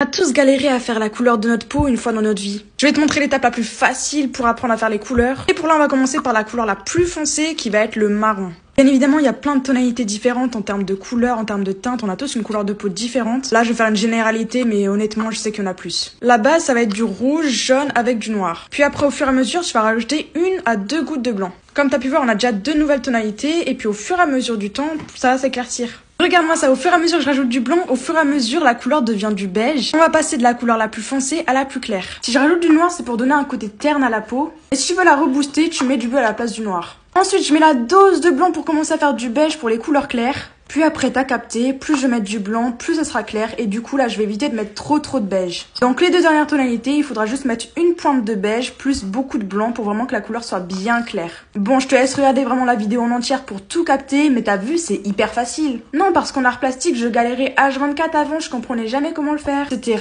On a tous galéré à faire la couleur de notre peau une fois dans notre vie. Je vais te montrer l'étape la plus facile pour apprendre à faire les couleurs. Et pour là, on va commencer par la couleur la plus foncée qui va être le marron. Bien évidemment, il y a plein de tonalités différentes en termes de couleurs, en termes de teintes. On a tous une couleur de peau différente. Là, je vais faire une généralité, mais honnêtement, je sais qu'il y en a plus. La base, ça va être du rouge, jaune avec du noir. Puis après, au fur et à mesure, je vais rajouter une à deux gouttes de blanc. Comme t'as pu voir, on a déjà deux nouvelles tonalités. Et puis au fur et à mesure du temps, ça va s'éclaircir. Regarde-moi ça, au fur et à mesure que je rajoute du blanc, au fur et à mesure la couleur devient du beige. On va passer de la couleur la plus foncée à la plus claire. Si je rajoute du noir, c'est pour donner un côté terne à la peau. Et si tu veux la rebooster, tu mets du bleu à la place du noir. Ensuite, je mets la dose de blanc pour commencer à faire du beige pour les couleurs claires. Puis après, t'as capté, plus je vais du blanc, plus ça sera clair. Et du coup, là, je vais éviter de mettre trop trop de beige. Donc les deux dernières tonalités, il faudra juste mettre une pointe de beige plus beaucoup de blanc pour vraiment que la couleur soit bien claire. Bon, je te laisse regarder vraiment la vidéo en entière pour tout capter, mais t'as vu, c'est hyper facile. Non, parce qu'en art plastique, je galérais H24 avant, je comprenais jamais comment le faire. C'était